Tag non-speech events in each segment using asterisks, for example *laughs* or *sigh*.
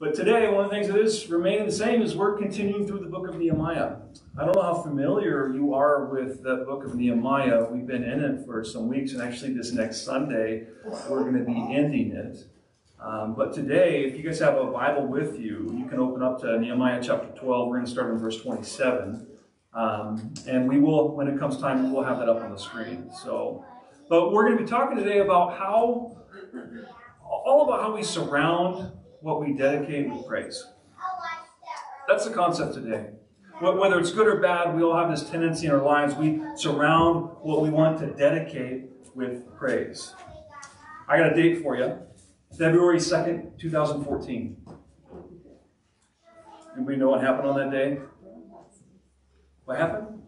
But today, one of the things that is remaining the same is we're continuing through the book of Nehemiah. I don't know how familiar you are with the book of Nehemiah. We've been in it for some weeks, and actually, this next Sunday, we're going to be ending it. Um, but today, if you guys have a Bible with you, you can open up to Nehemiah chapter 12. We're going to start in verse 27. Um, and we will, when it comes time, we will have that up on the screen. So, but we're going to be talking today about how, all about how we surround what we dedicate with praise. That's the concept today. Whether it's good or bad, we all have this tendency in our lives. We surround what we want to dedicate with praise. I got a date for you February 2nd, 2014. Anybody know what happened on that day? What happened?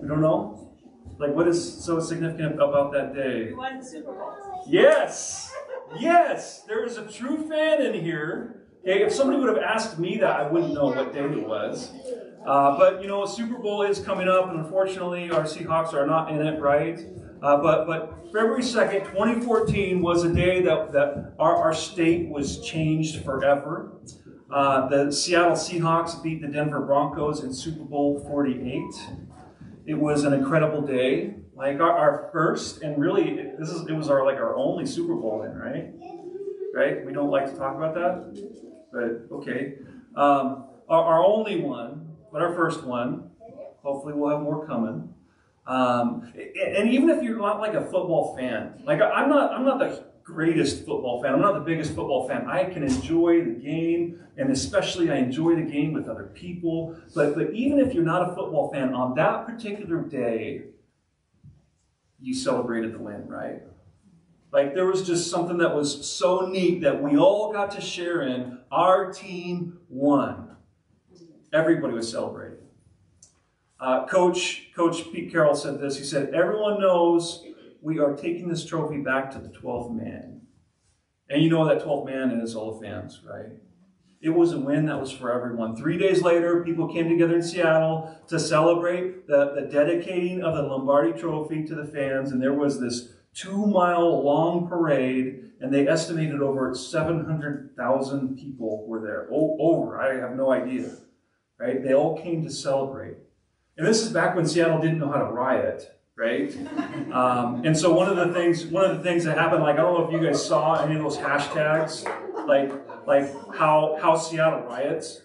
We don't know? Like, what is so significant about that day? We won the Super Bowl. Yes! Yes! There is a true fan in here. Okay, if somebody would have asked me that, I wouldn't know what day it was. Uh, but, you know, Super Bowl is coming up, and unfortunately, our Seahawks are not in it, right? Uh, but, but February 2nd, 2014 was a day that, that our, our state was changed forever. Uh, the Seattle Seahawks beat the Denver Broncos in Super Bowl 48. It was an incredible day, like our, our first, and really, this is it was our like our only Super Bowl win, right? Right? We don't like to talk about that, but okay. Um, our, our only one, but our first one. Hopefully, we'll have more coming. Um, and even if you're not like a football fan, like I'm not, I'm not the greatest football fan. I'm not the biggest football fan. I can enjoy the game, and especially I enjoy the game with other people. But but even if you're not a football fan, on that particular day, you celebrated the win, right? Like there was just something that was so neat that we all got to share in. Our team won. Everybody was celebrating. Uh, Coach Coach Pete Carroll said this. He said, "Everyone knows we are taking this trophy back to the 12th man. And you know that 12th man is all the fans, right? It was a win that was for everyone. Three days later, people came together in Seattle to celebrate the, the dedicating of the Lombardi Trophy to the fans, and there was this two mile long parade, and they estimated over 700,000 people were there. O- over, I have no idea. Right? They all came to celebrate. And this is back when Seattle didn't know how to riot right? *laughs* Um, and so one of the things, one of the things that happened, like I don't know if you guys saw any of those hashtags, like like how how Seattle riots,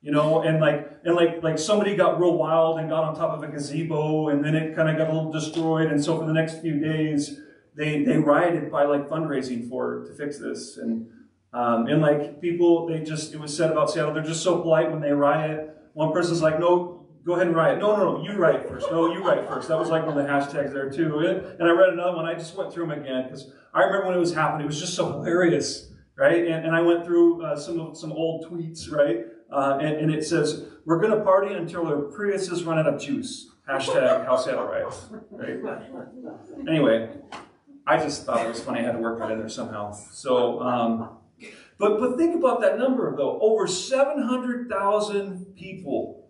you know, and like and like like somebody got real wild and got on top of a gazebo, and then it kind of got a little destroyed, and so for the next few days, they they rioted by like fundraising for to fix this, and um, and like people, they just it was said about Seattle, they're just so polite when they riot. One person's like, no, go ahead and write. No, no, no, you write first. No, you write first. That was like one of the hashtags there too. And I read another one. I just went through them again because I remember when it was happening. It was just so hilarious, right? And, and I went through uh, some some old tweets, right? Uh, and, and, it says, "We're going to party until our Priuses run out of juice." Hashtag House riots. Right? Anyway, I just thought it was funny. I had to work that in there somehow. So. Um, but, but think about that number, though. Over 700,000 people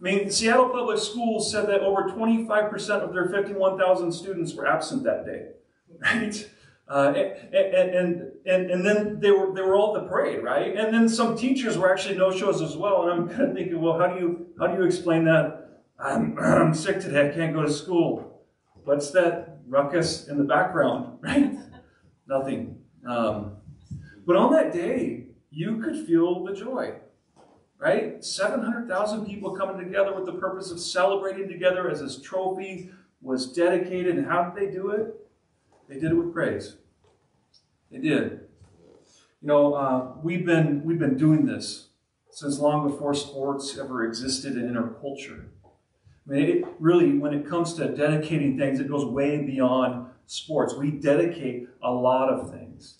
I mean, Seattle Public Schools said that over 25% of their 51,000 students were absent that day, *laughs* right? Uh, and, and, and, and then they were, they were all at the parade, right? And then some teachers were actually no-shows as well. And I'm *laughs* kind of thinking, well, how do you, how do you explain that? I'm, *clears throat* I'm sick today. I can't go to school. What's that ruckus in the background, *laughs* right? Nothing. Um, but on that day, you could feel the joy right? 700,000 people coming together with the purpose of celebrating together as this trophy was dedicated. And how did they do it? They did it with praise. They did. You know, uh, we've been we've been doing this since long before sports ever existed in our culture. I mean, it really, when it comes to dedicating things, it goes way beyond sports. We dedicate a lot of things.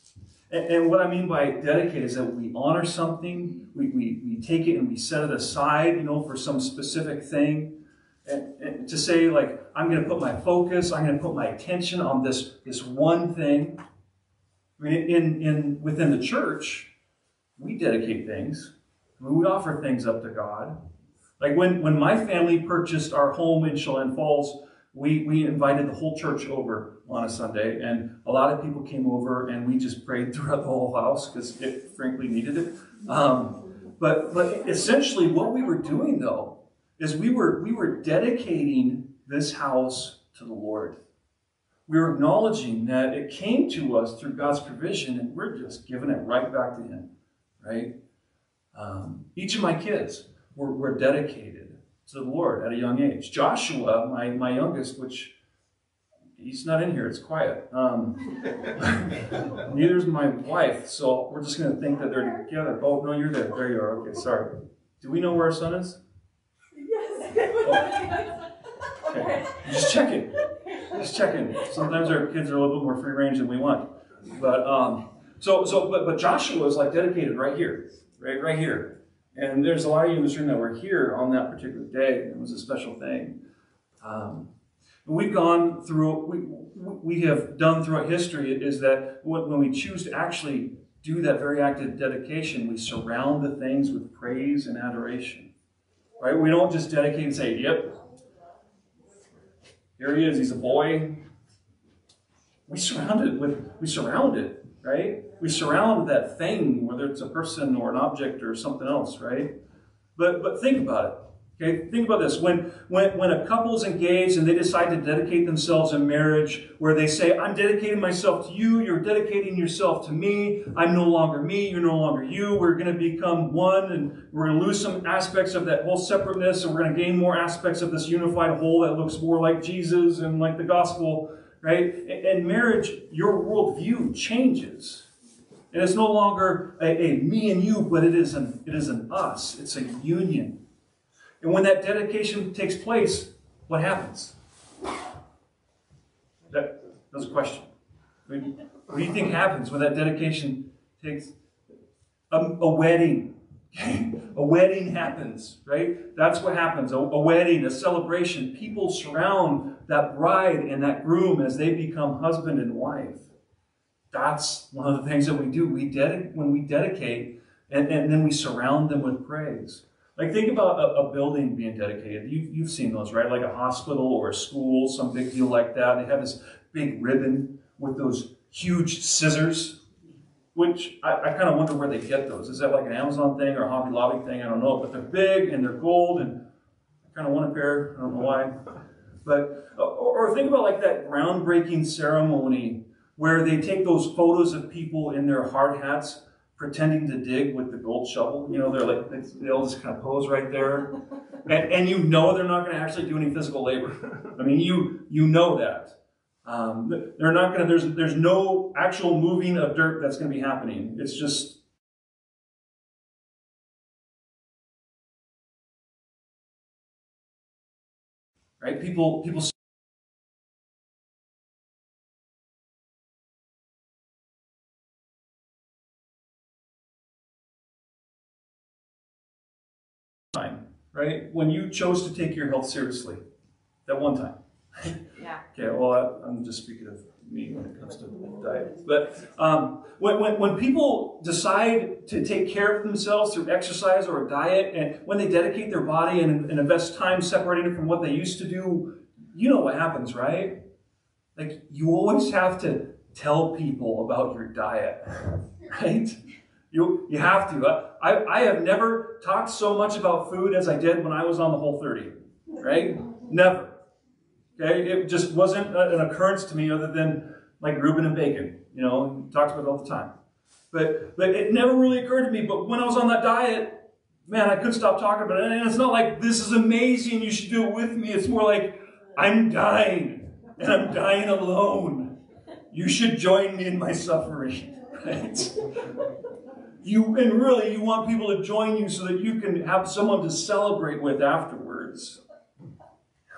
And, and, what I mean by dedicate is that we honor something, we, we, we take it and we set it aside, you know, for some specific thing. And, and to say, like, I'm going to put my focus, I'm going to put my attention on this, this one thing. I mean, in, in, within the church, we dedicate things. I mean, we offer things up to God. Like when, when my family purchased our home in Chelan Falls, we, we invited the whole church over on a Sunday, and a lot of people came over, and we just prayed throughout the whole house because it frankly needed it. Um, but, but essentially, what we were doing though is we were, we were dedicating this house to the Lord. We were acknowledging that it came to us through God's provision, and we're just giving it right back to Him, right? Um, each of my kids were, were dedicated to the Lord at a young age. Joshua, my, my youngest, which he's not in here, it's quiet. Um, *laughs* neither is my wife, so we're just going to think that they're together. Oh, no, you're there. There you are. Okay, sorry. Do we know where our son is? Yes. Oh. Okay. *laughs* Just checking. Just checking. Sometimes our kids are a little bit more free range than we want. But um, so so but but Joshua is like dedicated right here, right right here. And there's a lot of you in this room that were here on that particular day. It was a special thing. Um, we've gone through, we, we have done throughout history is that when we choose to actually do that very act of dedication, we surround the things with praise and adoration. Right? We don't just dedicate and say, yep, here he is, he's a boy. We surround it with, we surround it, right? We surround that thing, whether it's a person or an object or something else, right? But but think about it. Okay, think about this. When, when, when a couple's engaged and they decide to dedicate themselves in marriage, where they say, I'm dedicating myself to you, you're dedicating yourself to me, I'm no longer me, you're no longer you, we're going to become one, and we're going to lose some aspects of that whole separateness, and we're going to gain more aspects of this unified whole that looks more like Jesus and like the gospel, right? And marriage, your worldview changes. And it's no longer a, a me and you, but it is an, it is an us. It's a union. And when that dedication takes place, what happens? That, that's a question. I mean, what do you think happens when that dedication takes a, a wedding? *laughs* a wedding happens, right? That's what happens. A, a, wedding, a celebration. People surround that bride and that groom as they become husband and wife. That's one of the things that we do. We when we dedicate, and, and then we surround them with praise. Like think about a, a, building being dedicated. You, you've seen those, right? Like a hospital or a school, some big deal like that. They have this big ribbon with those huge scissors, which I, I kind of wonder where they get those. Is that like an Amazon thing or a Hobby Lobby thing? I don't know. But they're big and they're gold, and I kind of want a pair. I don't know why. But or, or think about like that groundbreaking ceremony where they take those photos of people in their hard hats pretending to dig with the gold shovel. You know, they're like, they all just kind of pose right there. And, and you know they're not going to actually do any physical labor. I mean, you, you know that. Um, they're not going to, there's, there's no actual moving of dirt that's going to be happening. It's just, right? People, people right? When you chose to take your health seriously, that one time. Yeah. *laughs* okay, well, I, am just speaking of me when it comes to diet. But um, when, when, when people decide to take care of themselves through exercise or a diet, and when they dedicate their body and, and invest time separating it from what they used to do, you know what happens, right? Like, you always have to tell people about your diet, *laughs* right? You, you have to. I, I have never talked so much about food as I did when I was on the whole 30, right? Never. Okay, it just wasn't an occurrence to me other than like Reuben and bacon. You know, talked about it all the time. But but it never really occurred to me. But when I was on that diet, man, I couldn't stop talking about it. And it's not like this is amazing. You should do it with me. It's more like I'm dying, and I'm dying alone. You should join me in my suffering, *laughs* right? You, and really, you want people to join you so that you can have someone to celebrate with afterwards. *laughs*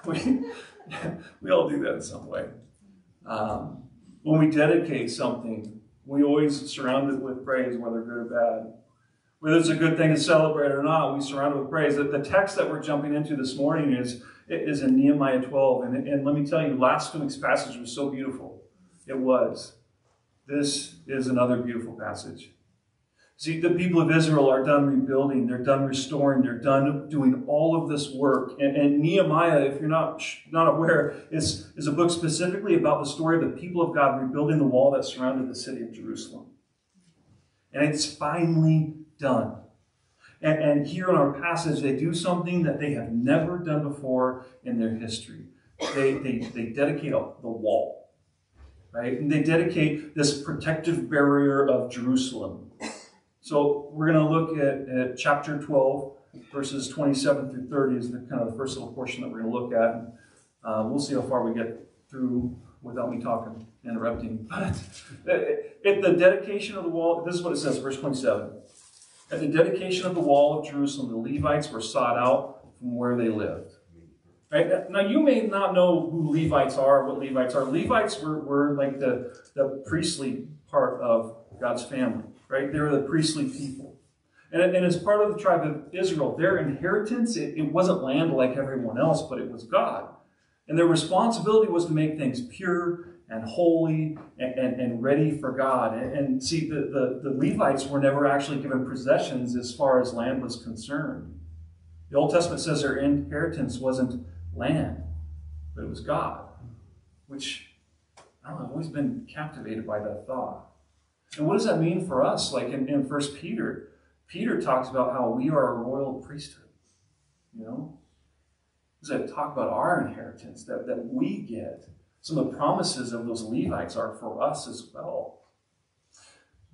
We, *laughs* we all do that in some way. Um, when we dedicate something, we always surround it with praise, whether good or bad. Whether it's a good thing to celebrate or not, we surround it with praise. The, text that we're jumping into this morning is, is in Nehemiah 12. And, and let me tell you, last week's passage was so beautiful. It was. This is another beautiful passage. See, the people of Israel are done rebuilding, they're done restoring, they're done doing all of this work. And, and, Nehemiah, if you're not, not aware, is, is a book specifically about the story of the people of God rebuilding the wall that surrounded the city of Jerusalem. And it's finally done. And, and here in our passage, they do something that they have never done before in their history. They, they, they dedicate the wall, right? And they dedicate this protective barrier of Jerusalem so we're going to look at, at, chapter 12, verses 27 through 30 is the kind of the first little portion that we're going to look at. Uh, we'll see how far we get through without me talking, interrupting. *laughs* But at the dedication of the wall, this is what it says, verse 27. At the dedication of the wall of Jerusalem, the Levites were sought out from where they lived. Right? Now, you may not know who Levites are, what Levites are. Levites were, were like the, the priestly part of God's family right? They were the priestly people. And, and as part of the tribe of Israel, their inheritance, it, it wasn't land like everyone else, but it was God. And their responsibility was to make things pure and holy and, and, and ready for God. And, and see, the, the, the Levites were never actually given possessions as far as land was concerned. The Old Testament says their inheritance wasn't land, but it was God, which I don't know, I've always been captivated by that thought. And what does that mean for us? Like in, in 1 Peter, Peter talks about how we are a royal priesthood. You know? Does that talk about our inheritance that, that we get? Some of the promises of those Levites are for us as well.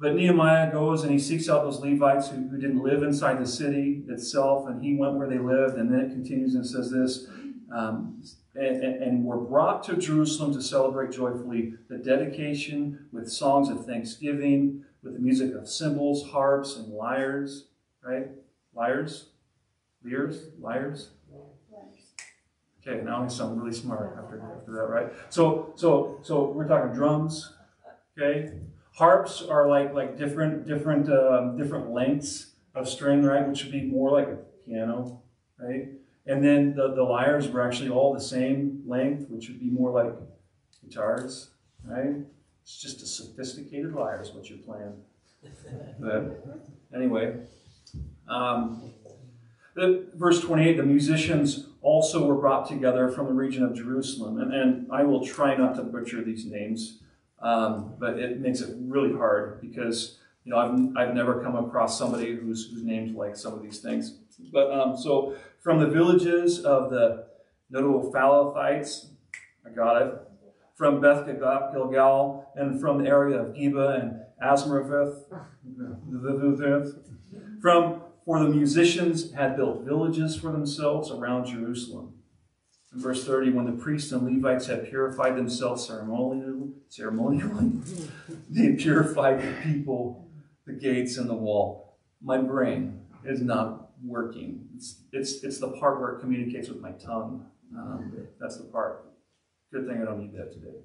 But Nehemiah goes and he seeks out those Levites who, who didn't live inside the city itself, and he went where they lived. And then it continues and says this um, and, and, were brought to Jerusalem to celebrate joyfully the dedication with songs of thanksgiving, with the music of cymbals, harps, and lyres, right? Lyres? Lyres? Lyres? Okay, now I sound really smart after, after that, right? So, so, so we're talking drums, okay? Harps are like like different different um, different lengths of string, right? Which would be more like a piano, right? And then the, the lyres were actually all the same length, which would be more like guitars, right? It's just a sophisticated lyre is what you're playing. *laughs* but anyway, um, the, verse 28, the musicians also were brought together from the region of Jerusalem. And, and I will try not to butcher these names, um, but it makes it really hard because you know I've, I've never come across somebody who's, who's named like some of these things. But um, so from the villages of the notable Netophalathites, I got it, from Beth Gilgal, and from the area of Geba and Azmaveth, from for the musicians had built villages for themselves around Jerusalem. In verse 30, when the priests and Levites had purified themselves ceremonially, ceremonially *laughs* they purified the people, the gates, and the wall. My brain is not working. It's, it's, it's the part where it communicates with my tongue. Um, that's the part. Good thing I don't need that today.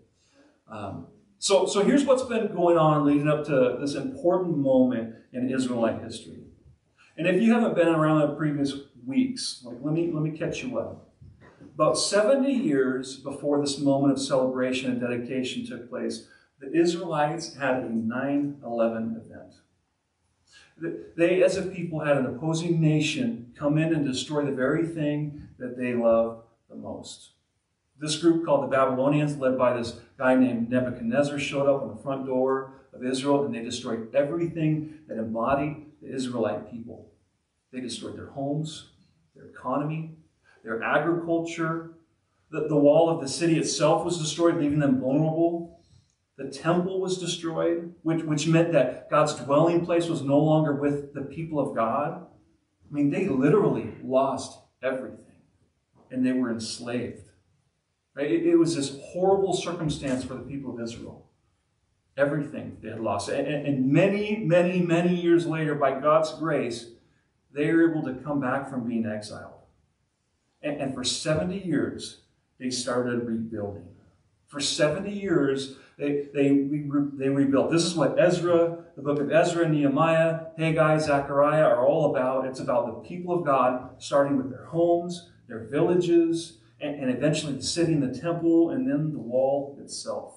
Um, so, so here's what's been going on leading up to this important moment in Israelite history. And if you haven't been around the previous weeks, like let me let me catch you up. About 70 years before this moment of celebration and dedication took place, the Israelites had a 9/11 event. They, as a people, had an opposing nation come in and destroy the very thing that they love the most. This group called the Babylonians, led by this guy named Nebuchadnezzar, showed up on the front door of Israel and they destroyed everything that embodied the Israelite people. They destroyed their homes, their economy, their agriculture. The, the wall of the city itself was destroyed, leaving them vulnerable the temple was destroyed, which, which meant that God's dwelling place was no longer with the people of God. I mean, they literally lost everything and they were enslaved. Right? It, it was this horrible circumstance for the people of Israel. Everything they had lost. And, and many, many, many years later, by God's grace, they were able to come back from being exiled. And, and for 70 years, they started rebuilding. For 70 years, they, they, they rebuilt. This is what Ezra, the book of Ezra, Nehemiah, Haggai, Zechariah are all about. It's about the people of God, starting with their homes, their villages, and, and eventually the city and the temple, and then the wall itself.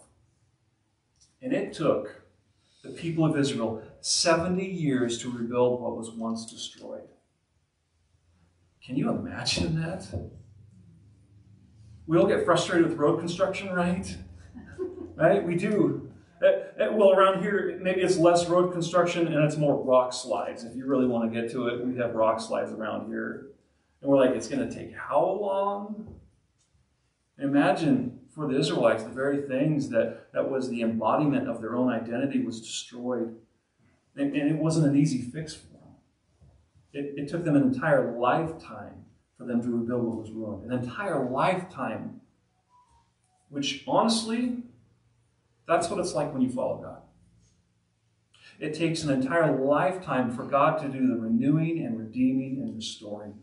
And it took the people of Israel 70 years to rebuild what was once destroyed. Can you imagine that? We all get frustrated with road construction, right? Right? We do. Uh, uh, well, around here, maybe it's less road construction and it's more rock slides. If you really want to get to it, we have rock slides around here. And we're like, it's going to take how long? Imagine for the Israelites, the very things that, that was the embodiment of their own identity was destroyed. And, and it wasn't an easy fix for them. It, it took them an entire lifetime for them to rebuild what was ruined. An entire lifetime, which honestly, that's what it's like when you follow God. It takes an entire lifetime for God to do the renewing and redeeming and restoring.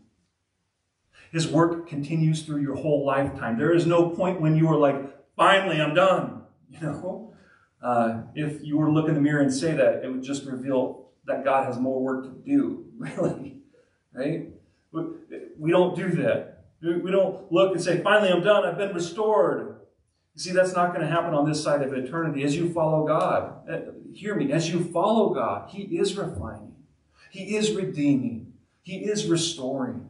His work continues through your whole lifetime. There is no point when you are like, finally, I'm done. *laughs* You know, uh, if you were to look in the mirror and say that, it would just reveal that God has more work to do. *laughs* Really, right? We don't do that. We don't look and say, finally, I'm done. I've been restored. You see, that's not going to happen on this side of eternity. As you follow God, uh, hear me, as you follow God, He is refining, He is redeeming, He is restoring.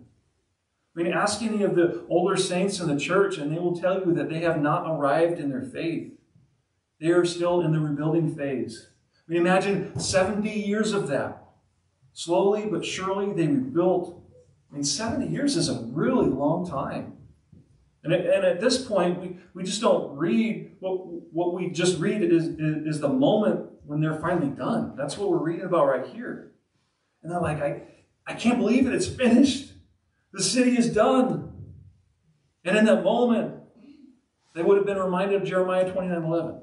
I mean, ask any of the older saints in the church, and they will tell you that they have not arrived in their faith. They are still in the rebuilding phase. I mean, imagine 70 years of that. Slowly but surely, they rebuilt. I mean, 70 years is a really long time. And, and at this point, we, we just don't read what, what we just read is, is, the moment when they're finally done. That's what we're reading about right here. And they're like, I, I can't believe it. It's finished. The city is done. And in that moment, they would have been reminded of Jeremiah 29 11.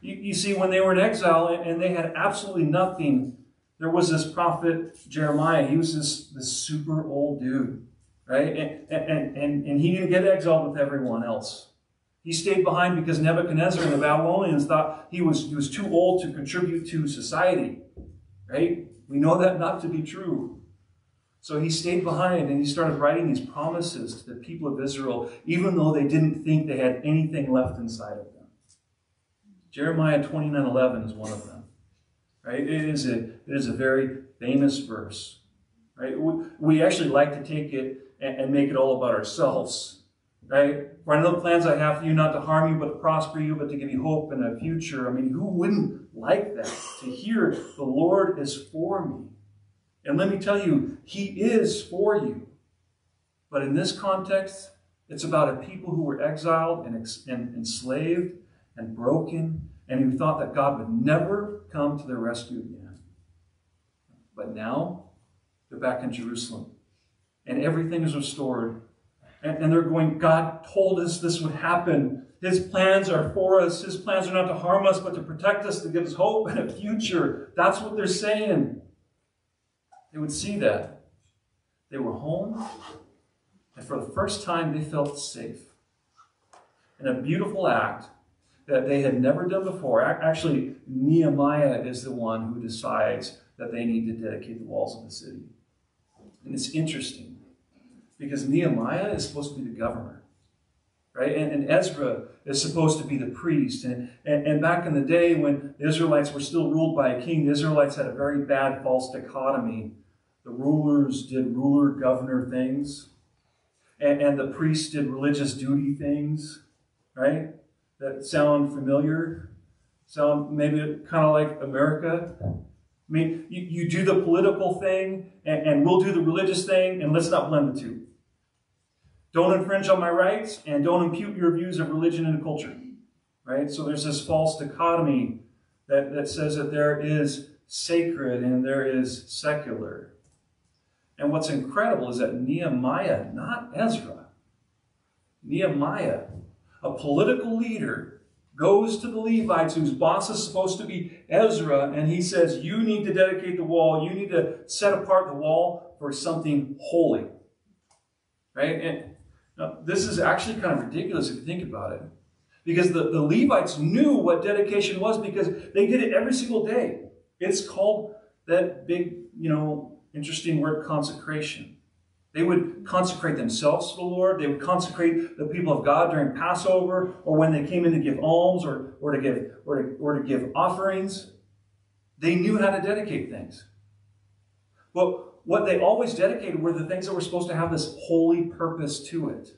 You, you see, when they were in exile and they had absolutely nothing, there was this prophet Jeremiah. He was this, this super old dude, right? And, and, and, and he didn't get exiled with everyone else. He stayed behind because Nebuchadnezzar and the Babylonians thought he was, he was too old to contribute to society, right? We know that not to be true. So he stayed behind and he started writing these promises to the people of Israel, even though they didn't think they had anything left inside of them. Jeremiah 29 11 is one of them. Right? It is a, it is a very famous verse. Right? We, we actually like to take it and, and make it all about ourselves. Right? For I know the plans I have for you, not to harm you, but to prosper you, but to give you hope and a future. I mean, who wouldn't like that? To hear the Lord is for me. And let me tell you, He is for you. But in this context, it's about a people who were exiled and, and enslaved and broken and who thought that God would never come to their rescue again. But now, they're back in Jerusalem and everything is restored. And, and they're going, God told us this would happen. His plans are for us. His plans are not to harm us, but to protect us, to give us hope and a future. That's what they're saying. They would see that. They were home, and for the first time, they felt safe. In a beautiful act that they had never done before. Actually, Nehemiah is the one who decides that they need to dedicate the walls of the city. And it's interesting because Nehemiah is supposed to be the governor, right? And, and Ezra is supposed to be the priest. And, and, and, back in the day when the Israelites were still ruled by a king, the Israelites had a very bad false dichotomy the rulers did ruler governor things, and, and the priests did religious duty things, right? That sound familiar? Sound maybe kind of like America? I mean, you, you do the political thing, and, and we'll do the religious thing, and let's not blend the two. Don't infringe on my rights, and don't impute your views of religion and culture. Right? So there's this false dichotomy that, that says that there is sacred and there is secular. And what's incredible is that Nehemiah, not Ezra, Nehemiah, a political leader, goes to the Levites, whose boss is supposed to be Ezra, and he says, You need to dedicate the wall, you need to set apart the wall for something holy. Right? And now, this is actually kind of ridiculous if you think about it. Because the, the Levites knew what dedication was because they did it every single day. It's called that big, you know, Interesting word consecration. They would consecrate themselves to the Lord. They would consecrate the people of God during Passover or when they came in to give alms or, or, to, give, or, to, or to give offerings. They knew how to dedicate things. But what they always dedicated were the things that were supposed to have this holy purpose to it.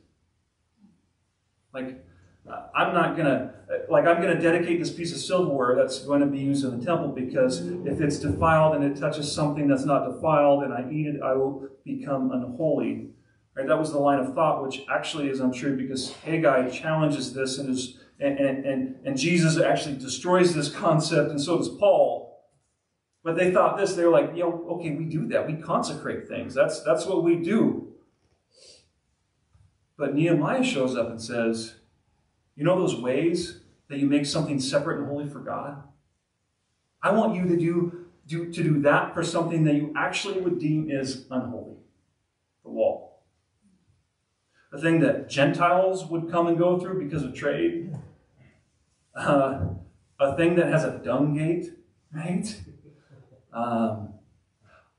Like, Uh, I'm not going to, uh, like, I'm going to dedicate this piece of silverware that's going to be used in the temple because if it's defiled and it touches something that's not defiled and I eat it, I will become unholy. Right? That was the line of thought, which actually is untrue because Haggai challenges this and, is, and, and, and, and Jesus actually destroys this concept, and so does Paul. But they thought this, they were like, you know, okay, we do that. We consecrate things. That's, that's what we do. But Nehemiah shows up and says, you know those ways that you make something separate and holy for God? I want you to do, do, to do that for something that you actually would deem is unholy. The wall. The thing that Gentiles would come and go through because of trade. Uh, a thing that has a dung gate, right? Um,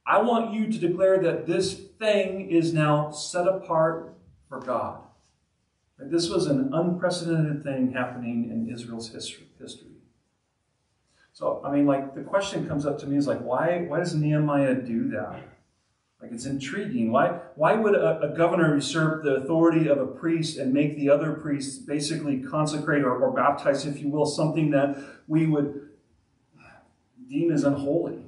I want you to declare that this thing is now set apart for God. This was an unprecedented thing happening in Israel's history. So, I mean, like, the question comes up to me is like, why, why does Nehemiah do that? Like, it's intriguing. Why, why would a, a governor usurp the authority of a priest and make the other priests basically consecrate or, or baptize, if you will, something that we would deem as unholy?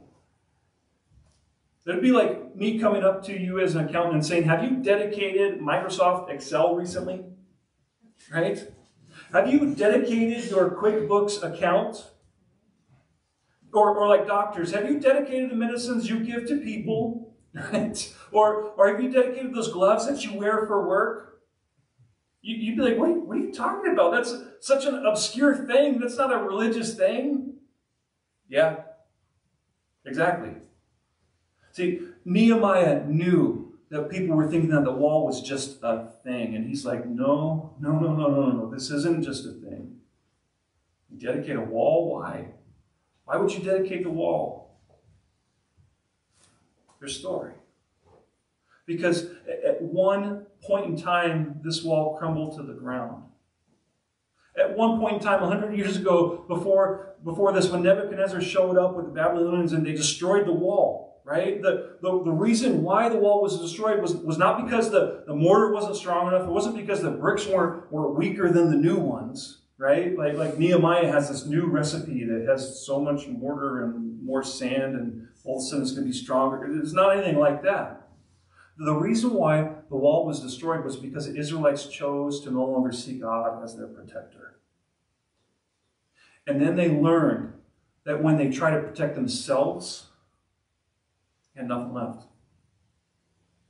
It'd be like me coming up to you as an accountant and saying, Have you dedicated Microsoft Excel recently? Right? Have you dedicated your QuickBooks account? Or, or like doctors, have you dedicated the medicines you give to people? *laughs* Right? Or, or have you dedicated those gloves that you wear for work? You, would be like, what, what are you talking about? That's such an obscure thing. That's not a religious thing. Yeah, exactly. See, Nehemiah knew that people were thinking that the wall was just a thing. And he's like, no, no, no, no, no, no. This isn't just a thing. You dedicate a wall? Why? Why would you dedicate the wall? There's story. Because at one point in time, this wall crumbled to the ground. At one point in time, 100 years ago, before, before this, when Nebuchadnezzar showed up with the Babylonians and they destroyed the wall, right? The, the, the reason why the wall was destroyed was, was not because the, the mortar wasn't strong enough. It wasn't because the bricks were, were weaker than the new ones, right? Like, like Nehemiah has this new recipe that has so much mortar and more sand and all of a sudden it's going to be stronger. It's not anything like that. The reason why the wall was destroyed was because the Israelites chose to no longer see God as their protector. And then they learned that when they try to protect themselves, had nothing left.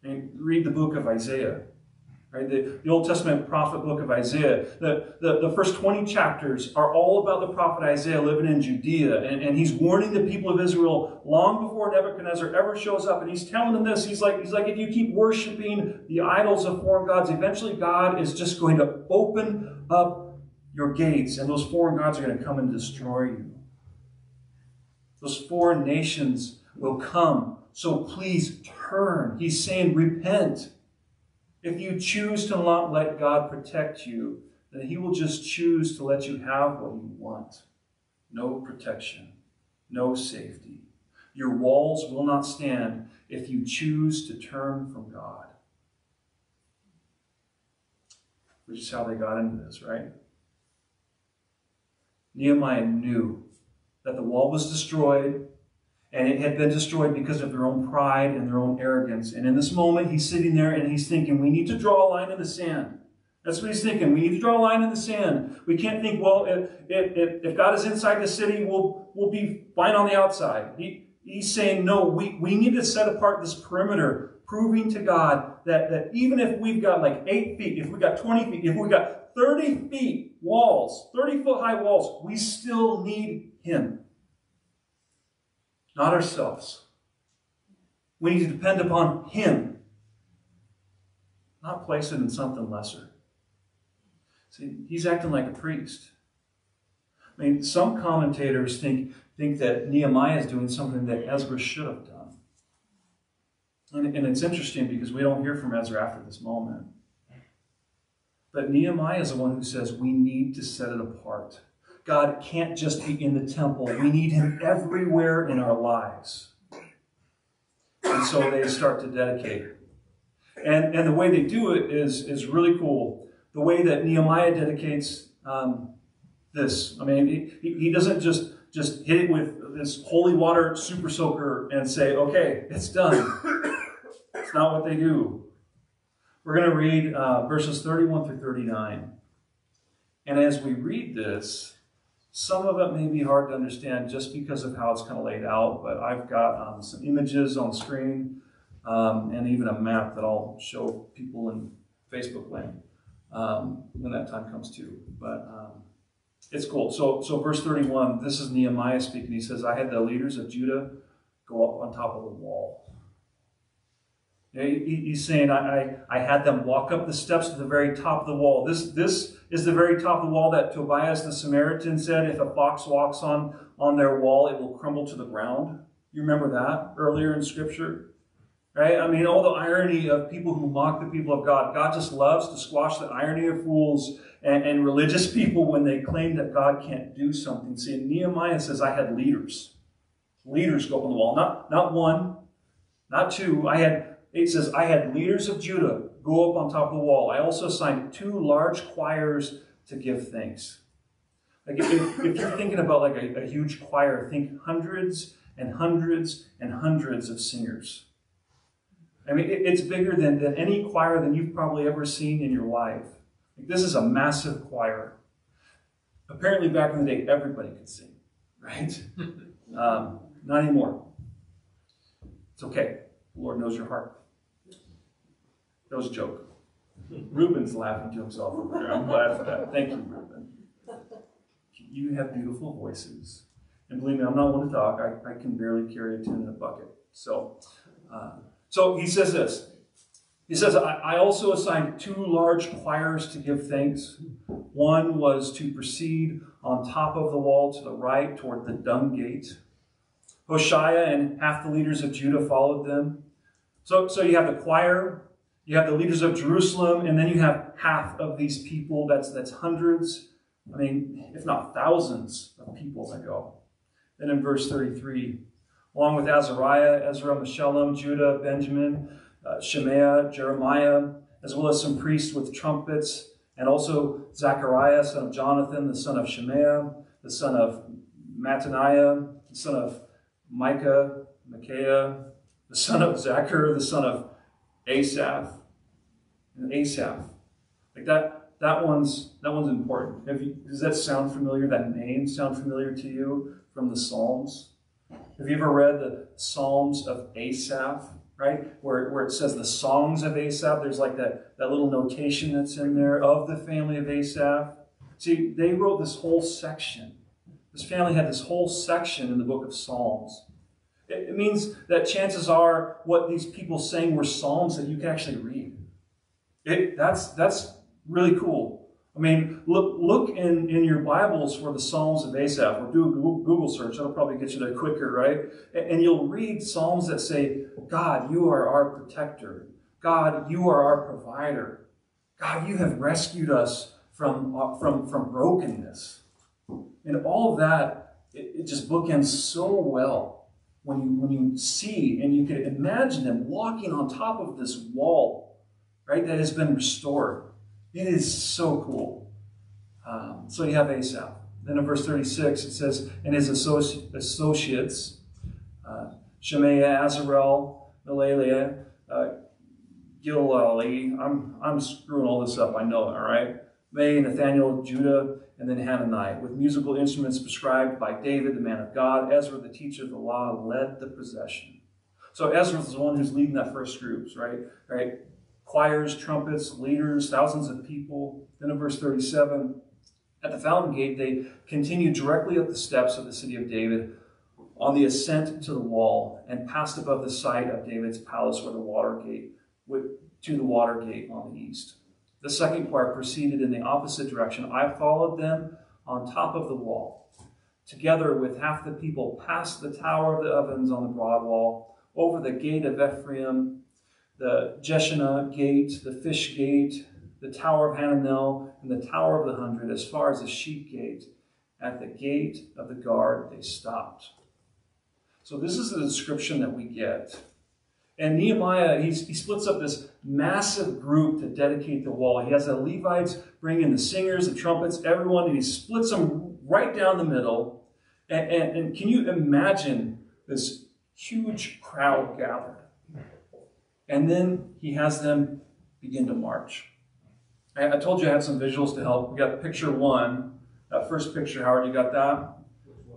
I mean, read the book of Isaiah. Right? The, the Old Testament prophet book of Isaiah. The, the, the first 20 chapters are all about the prophet Isaiah living in Judea. And, and he's warning the people of Israel long before Nebuchadnezzar ever shows up. And he's telling them this. He's like, he's like, if you keep worshiping the idols of foreign gods, eventually God is just going to open up your gates, and those foreign gods are going to come and destroy you. Those foreign nations will come so please turn. He's saying, repent. If you choose to not let God protect you, then He will just choose to let you have what you want no protection, no safety. Your walls will not stand if you choose to turn from God. Which is how they got into this, right? Nehemiah knew that the wall was destroyed and it had been destroyed because of their own pride and their own arrogance. And in this moment, he's sitting there and he's thinking, we need to draw a line in the sand. That's what he's thinking. We need to draw a line in the sand. We can't think, well, if, if, if God is inside the city, we'll, we'll be fine on the outside. He, he's saying, no, we, we need to set apart this perimeter, proving to God that, that even if we've got like eight feet, if we've got 20 feet, if we've got 30 feet walls, 30 foot high walls, we still need him not ourselves. We need to depend upon Him, not place it in something lesser. See, he's acting like a priest. I mean, some commentators think, think that Nehemiah is doing something that Ezra should have done. And, and it's interesting because we don't hear from Ezra after this moment. But Nehemiah is the one who says we need to set it apart. God can't just be in the temple, we need him everywhere in our lives. And so they start to dedicate. And, and the way they do it is, is really cool. The way that Nehemiah dedicates um, this. I mean, he, he doesn't just, just hit it with this holy water super soaker and say, okay, it's done. it's not what they do. We're going to read uh, verses 31 through 39. And as we read this, some of it may be hard to understand just because of how it's kind of laid out, but I've got um, some images on screen um, and even a map that I'll show people in Facebook land um, when that time comes too. But um, it's cool. So, so verse 31, this is Nehemiah speaking. He says, I had the leaders of Judah go up on top of the wall. He's saying, I, I, I, had them walk up the steps to the very top of the wall. This, this is the very top of the wall that Tobias the Samaritan said, if a fox walks on, on their wall, it will crumble to the ground. You remember that earlier in Scripture? Right? I mean, all the irony of people who mock the people of God. God just loves to squash the irony of fools and, and religious *laughs* people when they claim that God can't do something. See, Nehemiah says, I had leaders. Leaders go up on the wall. Not, not one, not two. I had, it says, I had leaders of Judah go up on top of the wall. I also assigned two large choirs to give thanks. Like if, if you're thinking about like a, a huge choir, think hundreds and hundreds and hundreds of singers. I mean, it's bigger than, than any choir than you've probably ever seen in your life. Like, this is a massive choir. Apparently, back in the day, everybody could sing, right? *laughs* um, not anymore. It's okay. The Lord knows your heart. That was a joke. Ruben's laughing to himself. I'm glad for that. Thank you, Ruben. You have beautiful voices. And believe me, I'm not one to talk. I, I can barely carry a tune in a bucket. So, uh, so he says this. He says, I, I also assigned two large choirs to give thanks. One was to proceed on top of the wall to the right toward the dung gate. Hoshea and half the leaders of Judah followed them. So, so you have the choir, you have the leaders of Jerusalem, and then you have half of these people. That's, that's hundreds, I mean, if not thousands of people that go. Then in verse 33, along with Azariah, Ezra, Meshullam, Judah, Benjamin, uh, Shemaiah, Jeremiah, as well as some priests with trumpets, and also Zechariah, son of Jonathan, the son of Shemaiah, the son of Mattaniah, the son of Micah, Micaiah, the son of Zakkur, the son of Asaph, and Asaph. Like that, that one's that one's important. You, does that sound familiar? That name sound familiar to you from the Psalms? Have you ever read the Psalms of Asaph? Right? Where, where it says the songs of Asaph, there's like that, that little notation that's in there of the family of Asaph. See, they wrote this whole section. This family had this whole section in the book of Psalms. It, means that chances are what these people sang were Psalms that you can actually read. It, that's, that's really cool. I mean, look, look in, in your Bibles for the Psalms of Asaph, or do a Google search. That'll probably get you there quicker, right? And you'll read Psalms that say, God, you are our protector. God, you are our provider. God, you have rescued us from, uh, from, from brokenness. And all of that, it, it just bookends so well when you, when you see and you can imagine them walking on top of this wall, right, that has been restored. It is so cool. Um, so you have Asaph. Then in verse 36, it says, and his associ- associates, uh, Shemaiah, Azarel, Melaliah, uh, Gilali. I'm, I'm screwing all this up, I know all right? May, Nathaniel, Judah, and then Hanani, with musical instruments prescribed by David, the man of God. Ezra, the teacher of the law, led the procession. So Ezra is the one who's leading that first group, right? Right? choirs, trumpets, leaders, thousands of people. Then in verse 37, at the fountain gate, they continued directly up the steps of the city of David on the ascent to the wall and passed above the site of David's palace where the water gate to the water gate on the east. The second choir proceeded in the opposite direction. I followed them on top of the wall. Together with half the people, past the tower of the ovens on the broad wall, over the gate of Ephraim, the Jeshanah gate, the fish gate, the tower of Hananel, and the tower of the hundred, as far as the sheep gate. At the gate of the guard, they stopped. So this is the description that we get. And Nehemiah, he splits up this massive group to dedicate the wall. He has the Levites bring in the singers, the trumpets, everyone, and he splits them right down the middle. And, and, and can you imagine this huge crowd gathered? And then he has them begin to march. I, I told you I had some visuals to help. We got picture one, that first picture, Howard, you got that?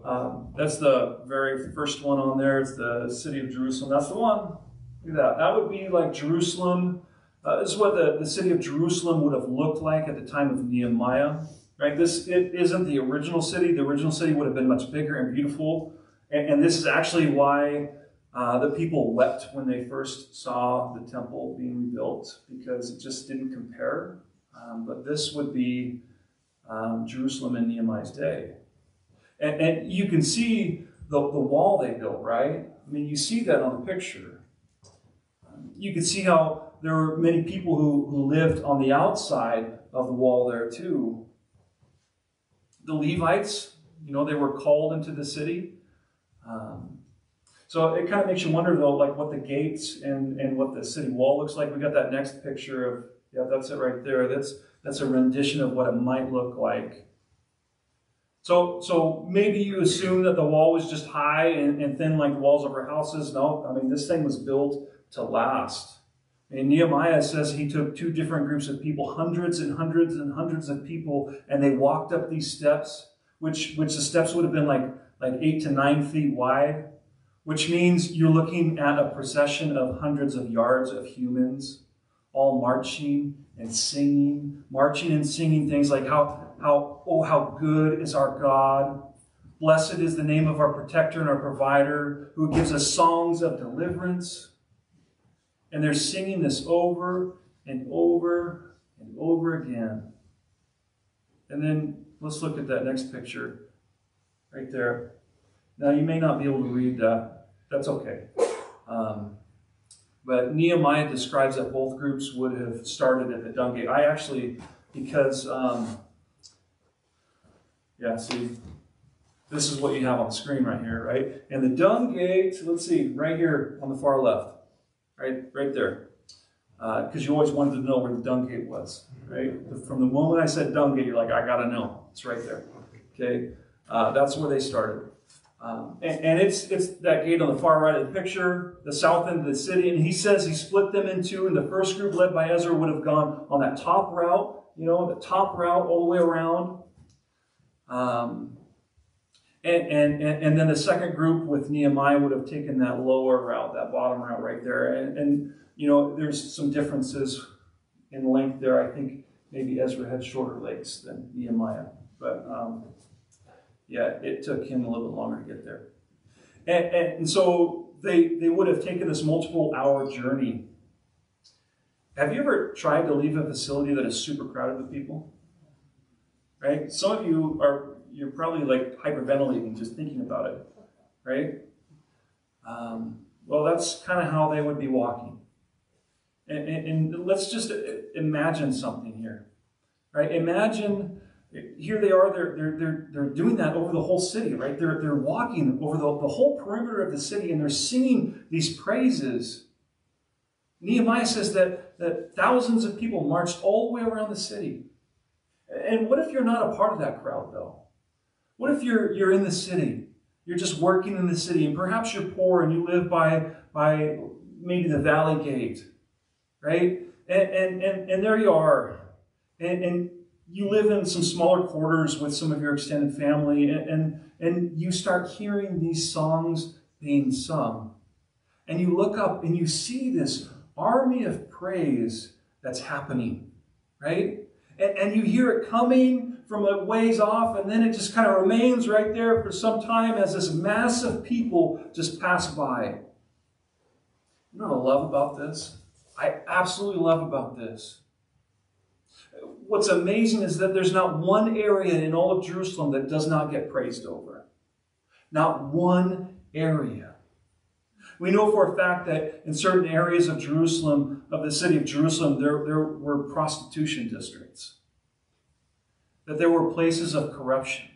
Um, that's the very first one on there. It's the city of Jerusalem. That's the one. Look at that. That would be like Jerusalem. Uh, this is what the, the city of Jerusalem would have looked like at the time of Nehemiah. Right? This it isn't the original city. The original city would have been much bigger and beautiful. And, and this is actually why uh, the people wept when they first saw the temple being rebuilt because it just didn't compare. Um, but this would be um, Jerusalem in Nehemiah's day. And, and you can see the, the wall they built, right? I mean, you see that on the picture. You can see how there were many people who, who lived on the outside of the wall there too. The Levites, you know, they were called into the city. Um, so it kind of makes you wonder, though, like what the gates and, and what the city wall looks like. We got that next picture of, yeah, that's it right there. That's that's a rendition of what it might look like. So, so maybe you assume that the wall was just high and, and thin like the walls of our houses. No, I mean, this thing was built to last. And Nehemiah says he took two different groups of people, hundreds and hundreds and hundreds of people, and they walked up these steps, which, which the steps would have been like, like eight to nine feet wide, which means you're looking at a procession of hundreds of yards of humans all marching and singing, marching and singing things like how, how, oh, how good is our God. Blessed is the name of our protector and our provider who gives us songs of deliverance. And they're singing this over and over and over again. And then let's look at that next picture right there. Now, you may not be able to read that. That's okay. Um, but Nehemiah describes that both groups would have started at the dung gate. I actually, because, um, yeah, see, this is what you have on the screen right here, right? And the dung gate, let's see, right here on the far left, right, right there. Because uh, you always wanted to know where the dung gate was, right? From the moment I said dung gate, you're like, I gotta know. It's right there. Okay, uh, that's where they started. Um, and, and, it's it's that gate on the far right of the picture, the south end of the city. And he says he split them in two, and the first group led by Ezra would have gone on that top route, you know, the top route all the way around. Um, and, and, and then the second group with Nehemiah would have taken that lower route, that bottom route right there. And, and you know, there's some differences in length there. I think maybe Ezra had shorter legs than Nehemiah. But um, yeah, it took him a little bit longer to get there. And, and, and so they, they would have taken this multiple hour journey. Have you ever tried to leave a facility that is super crowded with people? Right? Some of you are, you're probably like hyperventilating just thinking about it, right? Um, well, that's kind of how they would be walking. And, and, and let's just imagine something here, right? Imagine here they are, they're, they're, they're, they're doing that over the whole city, right? They're, they're walking over the, the whole perimeter of the city and they're singing these praises. Nehemiah says that, that thousands of people marched all the way around the city. And what if you're not a part of that crowd, though? What if you're, you're in the city? You're just working in the city, and perhaps you're poor and you live by, by maybe the valley gate, right? And, and, and, and there you are. And, and you live in some smaller quarters with some of your extended family, and, and, and you start hearing these songs being sung. And you look up and you see this army of praise that's happening, right? And, and you hear it coming from a ways off, and then it just kind of remains right there for some time as this mass of people just pass by. You know what I love about this? I absolutely love about this what's amazing is that there's not one area in all of Jerusalem that does not get praised over. Not one area. We know for a fact that in certain areas of Jerusalem, of the city of Jerusalem, there, there were prostitution districts. That there were places of corruption.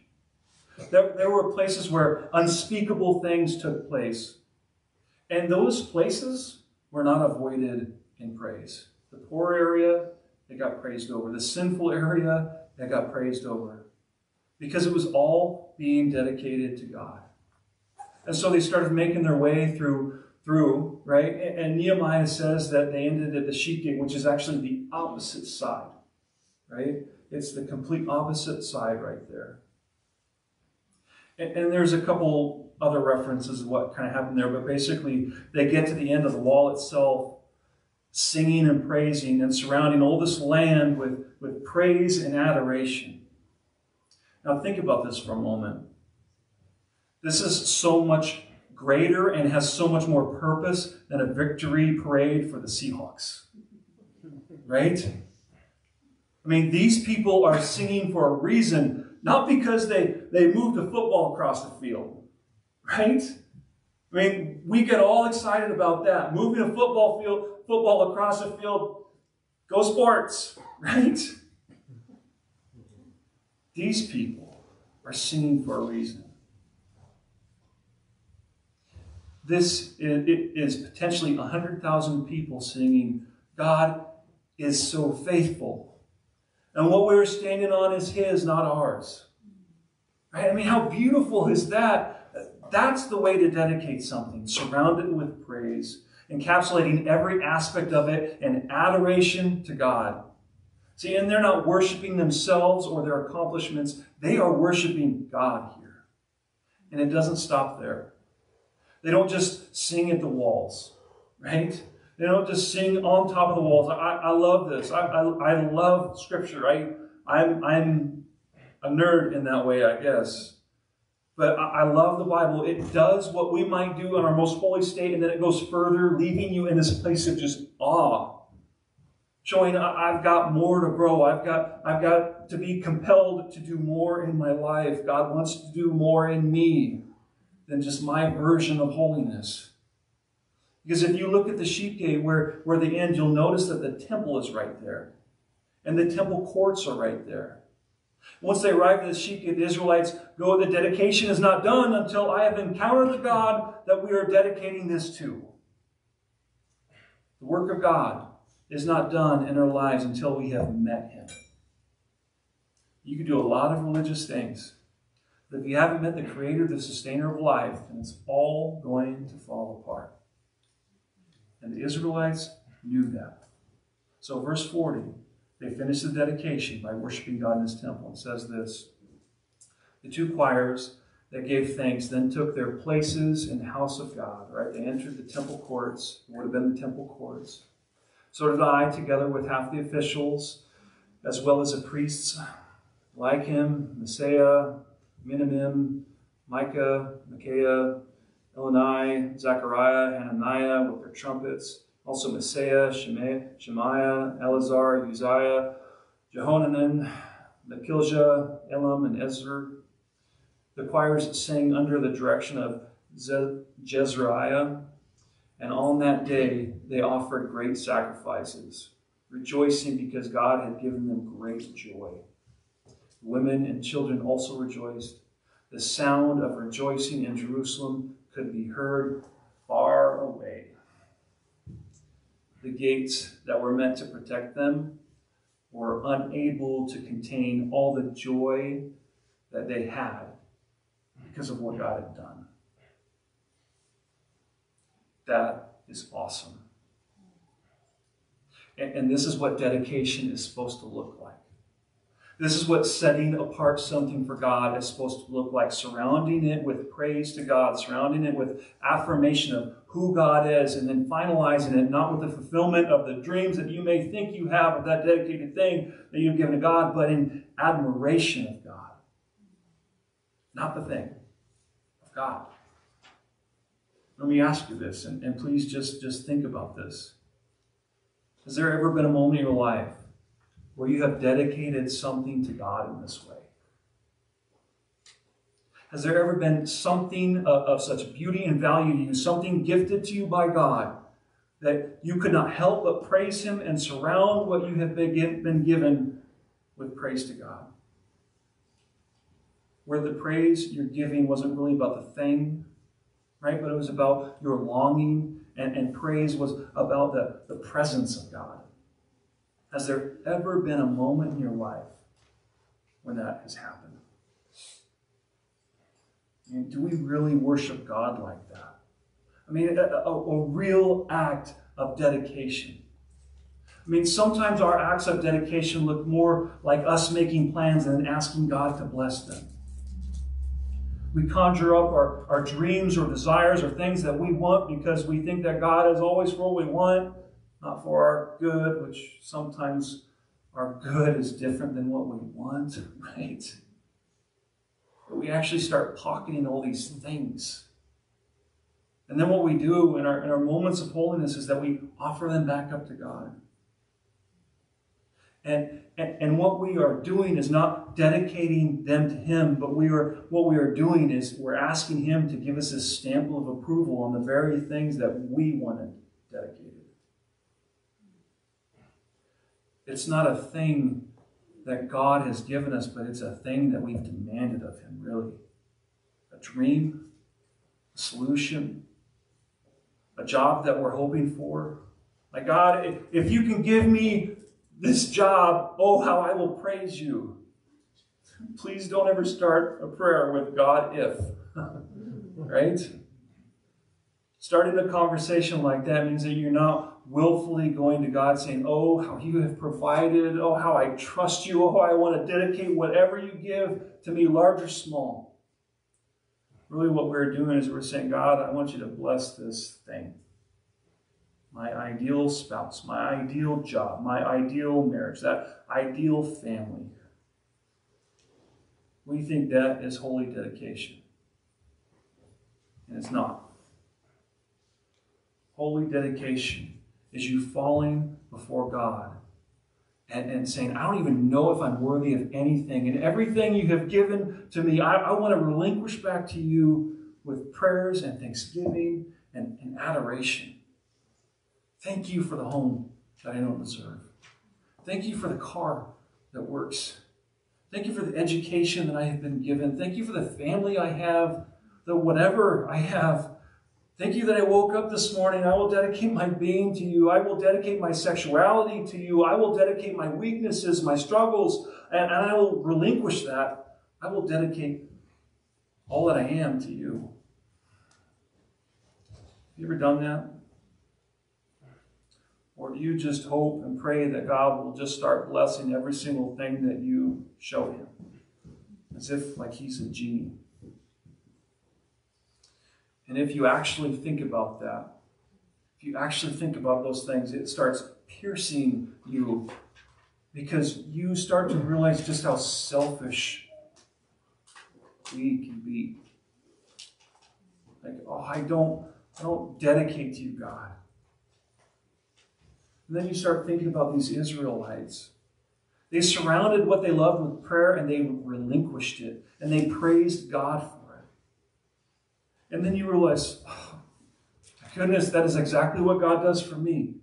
That there were places where unspeakable things took place. And those places were not avoided in praise. The poor area, it got praised over. The sinful area, it got praised over. Because it was all being dedicated to God. And so they started making their way through, through right? And Nehemiah says that they ended at the sheep gate, which is actually the opposite side, right? It's the complete opposite side right there. And, and there's a couple other references of what kind of happened there, but basically they get to the end of the wall itself, singing and praising and surrounding all this land with, with praise and adoration. Now think about this for a moment. This is so much greater and has so much more purpose than a victory parade for the Seahawks. Right? I mean, these people are singing for a reason, not because they, they moved a football across the field. Right? I mean, we get all excited about that. Moving a football field, football across the field, go sports, *laughs* right? These people are singing for a reason. This is potentially 100,000 people singing, God is so faithful. And what we're standing on is His, not ours. Right? I mean, how beautiful is that? That's the way to dedicate something, surrounded with praise, encapsulating every aspect of it in adoration to God. See, and they're not worshiping themselves or their accomplishments, they are worshiping God here. And it doesn't stop there. They don't just sing at the walls, right? They don't just sing on top of the walls. I, I love this. I, I, I love Scripture. I, I'm, I'm a nerd in that way, I guess. But I, I love the Bible. It does what we might do in our most holy state, and then it goes further, leaving you in this place of just awe showing I've got more to grow. I've got, I've got to be compelled to do more in my life. God wants to do more in me than just my version of holiness. Because if you look at the sheep gate where, where the end, you'll notice that the temple is right there. And the temple courts are right there. Once they arrive at the sheep gate, the Israelites go, the dedication is not done until I have encountered the God that we are dedicating this to. The work of God is not done in our lives until we have met Him. You can do a lot of religious things. But if you haven't met the creator, the sustainer of life, then it's all going to fall apart. And the Israelites knew that. So, verse 40, they finished the dedication by worshiping God in his temple. It says this The two choirs that gave thanks then took their places in the house of God, right? They entered the temple courts, it would have been the temple courts. So did I, together with half the officials, as well as the priests, Eliakim, Maaseiah, Miniamin, Micah, Micaiah, Elioenai, Zechariah, Hananiah with their trumpets, also Maaseiah, Shemaiah, Eleazar, Uzziah, Jehohanan, Malchijah, Elam, and Ezra. The choirs sang under the direction of Jezrahiah, and on that day they offered great sacrifices, rejoicing because God had given them great joy. Women and children also rejoiced. The sound of rejoicing in Jerusalem could be heard far away. The gates that were meant to protect them were unable to contain all the joy that they had because of what God had done. That is awesome. And, and this is what dedication is supposed to look like. This is what setting apart something for God is supposed to look like, surrounding it with praise to God, surrounding it with affirmation of who God is, and then finalizing it not with the fulfillment of the dreams that you may think you have of that dedicated thing that you've given to God, but in admiration of God. Not the thing, of God. Let me ask you this, and, and please just, just think about this. Has there ever been a moment in your life where you have dedicated something to God in this way? Has there ever been something of, of such beauty and value to you, something gifted to you by God, that you could not help but praise Him and surround what you have been given with praise to God? Where the praise you're giving wasn't really about the thing, right? But it was about your longing, and, and praise was about the, the presence of God. Has there ever been a moment in your life when that has happened? I mean, do we really worship God like that? I mean, a, a, a real act of dedication. I mean, sometimes our acts of dedication look more like us making plans and asking God to bless them. We conjure up our, our dreams or desires or things that we want because we think that God is always for what we want, not for our good, which sometimes our good is different than what we want, *laughs* right? But we actually start pocketing all these things. And then what we do in our, in our moments of holiness is that we offer them back up to God. And, and, and what we are doing is not dedicating them to Him, but we are what we are doing is we're asking Him to give us a stamp of approval on the very things that we want to dedicated. It's not a thing that God has given us, but it's a thing that we've demanded of Him, really. A dream, a solution, a job that we're hoping for. My God, if you can give me this job, oh, how I will praise you. Please don't ever start a prayer with God if. *laughs* right? Starting a conversation like that means that you're not willfully going to God saying, Oh, how you have provided. Oh, how I trust you. Oh, I want to dedicate whatever you give to me, large or small. Really, what we're doing is we're saying, God, I want you to bless this thing my ideal spouse, my ideal job, my ideal marriage, that ideal family. We think that is holy dedication. And it's not. Holy dedication is you falling before God and, and saying, I don't even know if I'm worthy of anything. And everything you have given to me, I, I want to relinquish back to you with prayers and thanksgiving and, and adoration. Thank you for the home that I don't deserve. Thank you for the car that works. Thank you for the education that I have been given. Thank you for the family I have, the whatever I have. Thank you that I woke up this morning. I will dedicate my being to you. I will dedicate my sexuality to you. I will dedicate my weaknesses, my struggles, and, and I will relinquish that. I will dedicate all that I am to you. Have you ever done that? Or do you just hope and pray that God will just start blessing every single thing that you show Him? As if like He's a genie. And if you actually think about that, if you actually think about those things, it starts piercing you because you start to realize just how selfish we can be. Like, oh, I don't, I don't dedicate to you, God. And then you start thinking about these Israelites. They surrounded what they loved with prayer and they relinquished it and they praised God. And then you realize, oh, goodness, that is exactly what God does for me.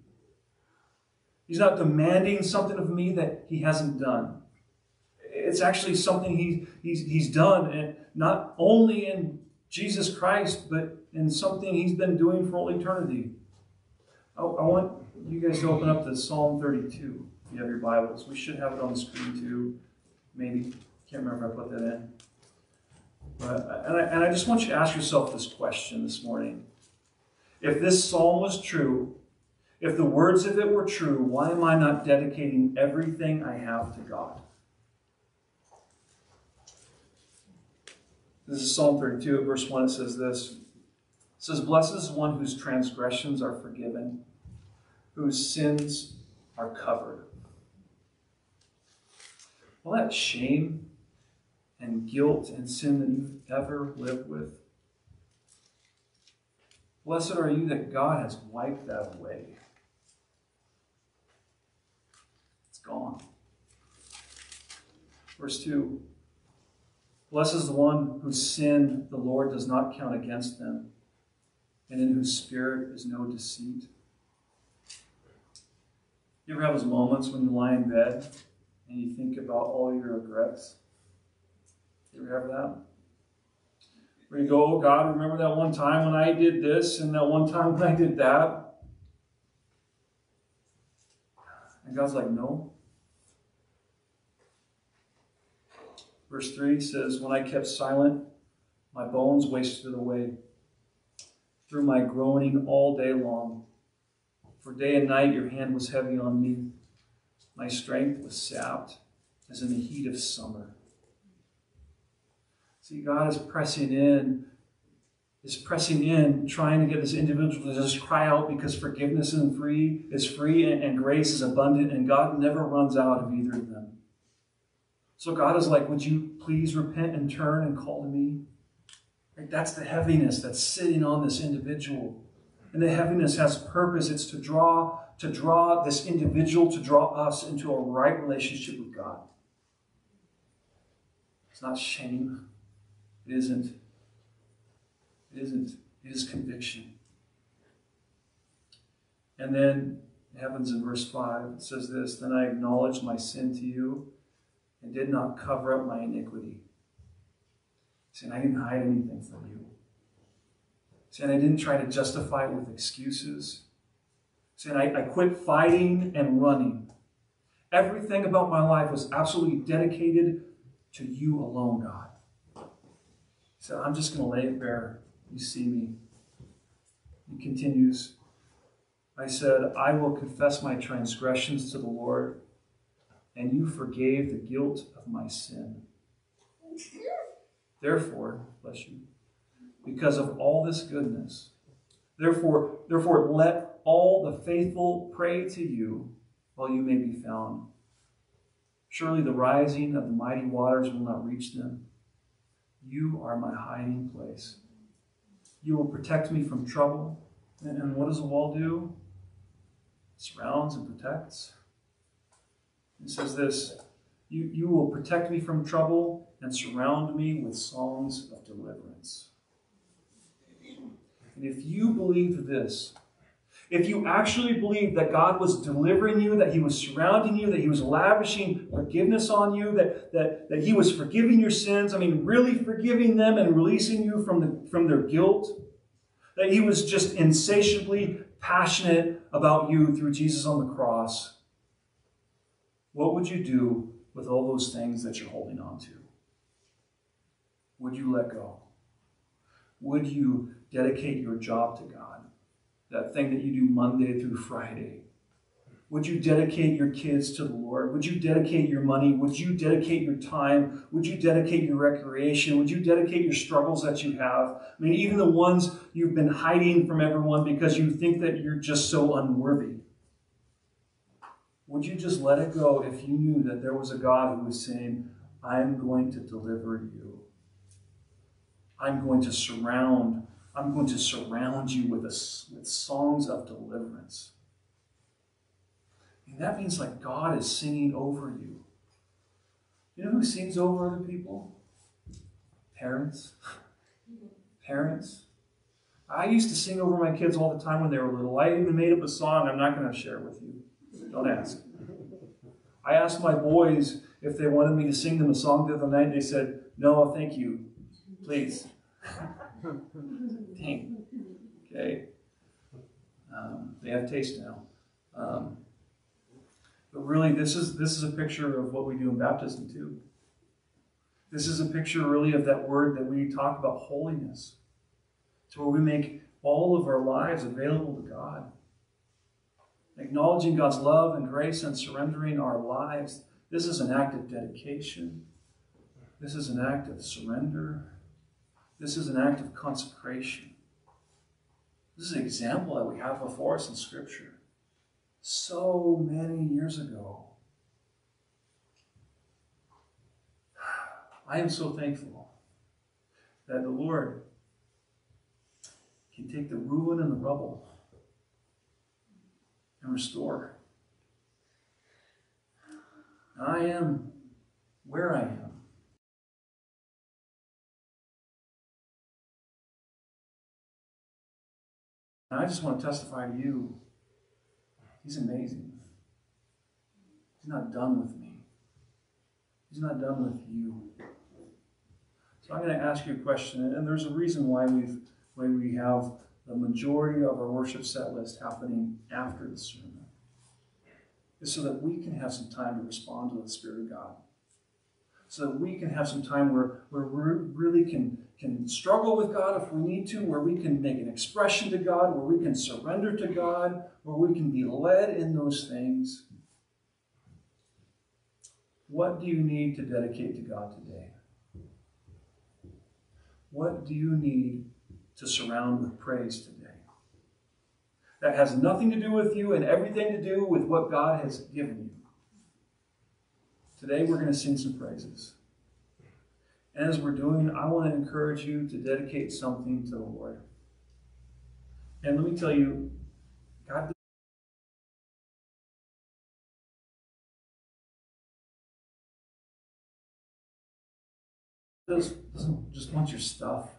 He's not demanding something of me that he hasn't done. It's actually something he, he's, he's done, and not only in Jesus Christ, but in something he's been doing for all eternity. I, I want you guys to open up to Psalm 32 if you have your Bibles. We should have it on the screen too. Maybe. Can't remember if I put that in. And, I, and I just want you to ask yourself this question this morning. If this psalm was true, if the words of it were true, why am I not dedicating everything I have to God? This is Psalm 32, verse 1. It says this. It says, Blessed is one whose transgressions are forgiven whose sins are covered. Well, that shame and guilt and sin that you've ever lived with, blessed are you that God has wiped that away. It's gone. Verse 2 Blessed is the one whose sin the Lord does not count against them, and in whose spirit is no deceit. You ever have those moments when you lie in bed and you think about all your regrets? You ever have that? You go, God, remember that one time when I did this and that one time *laughs* when I did that? And God's like, no. Verse 3 says, When I kept silent, my bones wasted away through my groaning all day long. For day and night your hand was heavy on me. My strength was sapped as in the heat of summer. See, God is pressing in, is pressing in, trying to get this individual to just cry out because forgiveness and free is free and, and grace is abundant, and God never runs out of either of them. So God is like, Would you please repent and turn and call to me? Right? That's the heaviness that's sitting on this individual. And the heaviness has purpose. It's to draw, to draw this individual, to draw us into a right relationship with God. It's not shame. It isn't. It isn't. It is conviction. And then it happens in verse 5. It says this Then I acknowledged my sin to you and did not cover up my iniquity. Saying, I didn't hide anything from you. Saying, I didn't try to justify it with excuses. Saying, I, I quit fighting and running. Everything about my life was absolutely dedicated to you alone, God. Said, I'm just going to lay it bare. You see me. He continues, I said, I will confess my transgressions to the Lord, and you forgave the guilt of my sin. Therefore, bless you, because of all this goodness, therefore, therefore let all the faithful pray to you while you may be found. Surely the rising of the mighty waters will not reach them. You are my hiding place. You will protect me from trouble. And what does a wall do? It surrounds and protects. It says this you, you will protect me from trouble and surround me with songs of deliverance. And if you believe this, if you actually believe that God was delivering you, that He was surrounding you, that He was lavishing forgiveness on you, that, that, that He was forgiving your sins, I mean, really forgiving them and releasing you from, the, from their guilt, that He was just insatiably passionate about you through Jesus on the cross, what would you do with all those things that you're holding on to? Would you let go? Would you dedicate your job to God? That thing that you do Monday through Friday. Would you dedicate your kids to the Lord? Would you dedicate your money? Would you dedicate your time? Would you dedicate your recreation? Would you dedicate your struggles that you have? I mean, even the ones you've been hiding from everyone because you think that you're just so unworthy. Would you just let it go if you knew that there was a God who was saying, I'm going to deliver you? I'm going to surround, I'm going to surround you with, a, with songs of deliverance. And that means like God is singing over you. You know who sings over other people? Parents. *laughs* Parents. I used to sing over my kids all the time when they were little. I even made up a song I'm not going to share with you. Don't ask. I asked my boys if they wanted me to sing them a song the other night. They said, no, thank you. Please. *laughs* Dang. Okay. Um, they have taste now. Um, but really, this is this is a picture of what we do in baptism too. This is a picture really of that word that we talk about holiness. To where we make all of our lives available to God. Acknowledging God's love and grace and surrendering our lives. This is an act of dedication. This is an act of surrender. This is an act of consecration. This is an example that we have before us in Scripture. So many years ago. I am so thankful that the Lord can take the ruin and the rubble and restore. I am where I am And I just want to testify to you. He's amazing. He's not done with me. He's not done with you. So I'm going to ask you a question, and there's a reason why we've why we have the majority of our worship set list happening after the sermon. Is so that we can have some time to respond to the Spirit of God. So that we can have some time where, where we really can, can struggle with God if we need to, where we can make an expression to God, where we can surrender to God, where we can be led in those things. What do you need to dedicate to God today? What do you need to surround with praise today? That has nothing to do with you and everything to do with what God has given you. Today we're going to sing some praises. As we're doing, I want to encourage you to dedicate something to the Lord. And let me tell you, God doesn't just want your stuff.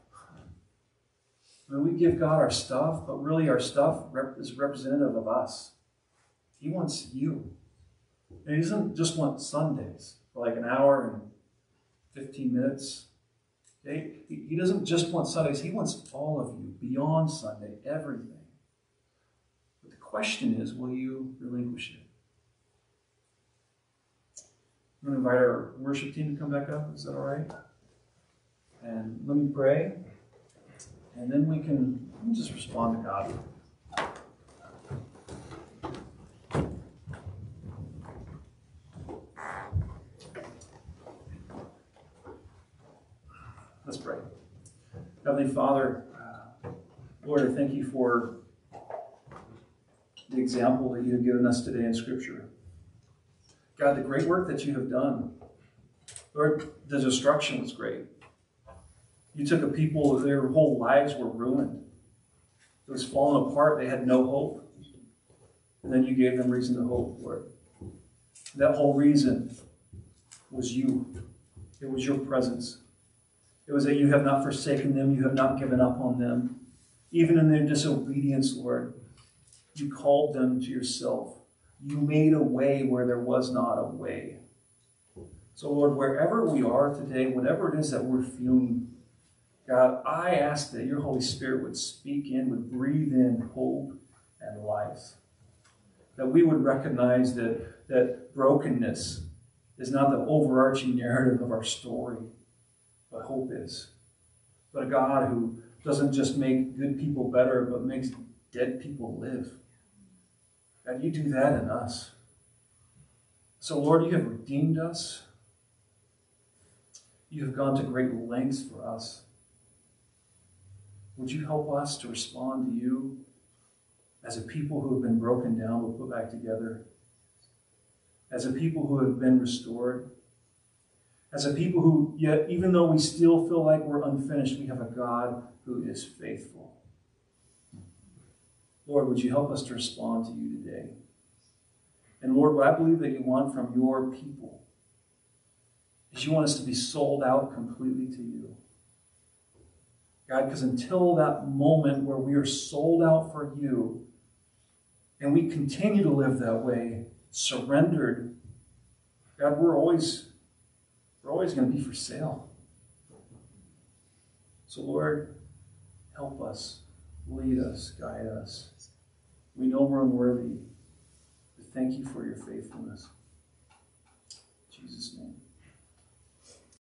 I mean, we give God our stuff, but really our stuff is representative of us. He wants you. And he doesn't just want Sundays for like an hour and 15 minutes. Okay? He doesn't just want Sundays, he wants all of you beyond Sunday, everything. But the question is will you relinquish it? I'm going to invite our worship team to come back up. Is that all right? And let me pray. And then we can just respond to God. Let's pray. Heavenly Father, uh, Lord, I thank you for the example that you have given us today in Scripture. God, the great work that you have done. Lord, the destruction was great. You took a people, their whole lives were ruined. It was falling apart. They had no hope. And then you gave them reason to hope, Lord. That whole reason was you. It was your presence. It was that you have not forsaken them, you have not given up on them. Even in their disobedience, Lord, you called them to yourself. You made a way where there was not a way. So, Lord, wherever we are today, whatever it is that we're feeling, God, I ask that your Holy Spirit would speak in, would breathe in hope and life. That we would recognize that, that brokenness is not the overarching narrative of our story, but hope is. But a God who doesn't just make good people better, but makes dead people live. God, you do that in us. So, Lord, you have redeemed us. You have gone to great lengths for us. Would you help us to respond to you as a people who have been broken down but put back together? As a people who have been restored? As a people who, yet, even though we still feel like we're unfinished, we have a God who is faithful. Lord, would you help us to respond to you today? And Lord, what I believe that you want from your people is you want us to be sold out completely to you. God, because until that moment where we are sold out for you and we continue to live that way, surrendered, God, we're always we're always going to be for sale. So Lord, help us, lead us, guide us. We know we're unworthy, but thank you for your faithfulness. In Jesus' name.